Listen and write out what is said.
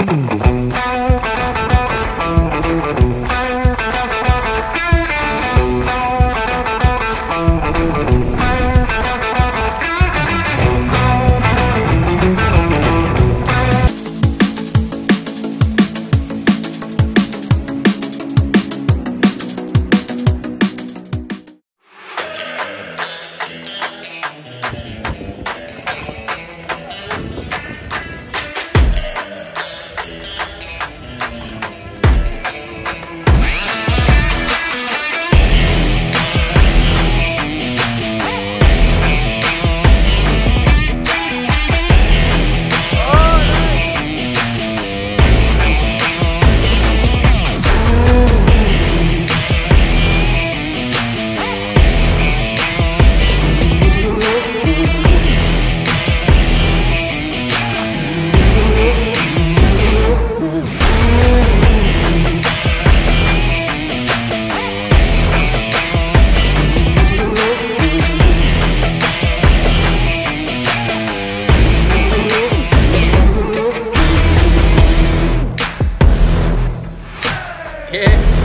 Thank you. É.